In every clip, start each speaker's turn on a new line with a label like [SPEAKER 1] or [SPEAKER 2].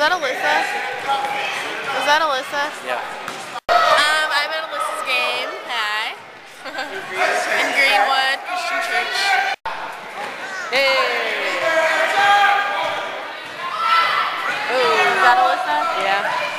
[SPEAKER 1] that Alyssa? Is that Alyssa?
[SPEAKER 2] Yeah.
[SPEAKER 1] Um, I'm at Alyssa's game. Hi. In Greenwood Christian Church.
[SPEAKER 2] Hey.
[SPEAKER 1] Ooh, is that Alyssa?
[SPEAKER 2] Yeah.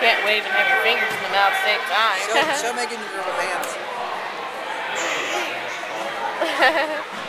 [SPEAKER 2] Can't wave and have your fingers in the mouth at the same time.
[SPEAKER 3] Show, show Megan your little dance.
[SPEAKER 1] Hi.